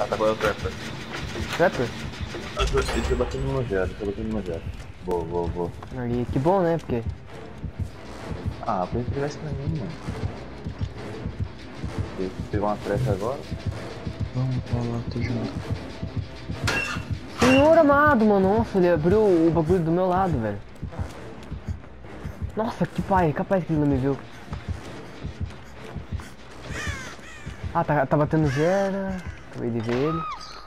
Ah, tá, agora é o Trapper. Trapper? Ele tá batendo no Nogero, tá batendo no Nogero. Boa, boa, boa. Ali, que bom, né? Porque. Ah, pra ele tivesse pra mim, mano. Ele pegou uma trecha agora. Vamos pra lá, tô junto. Senhor amado, mano. Nossa, ele abriu o bagulho do meu lado, velho. Nossa, que pai, capaz que ele não me viu. Ah, tá, tá batendo Gera. Acabei de ver ele.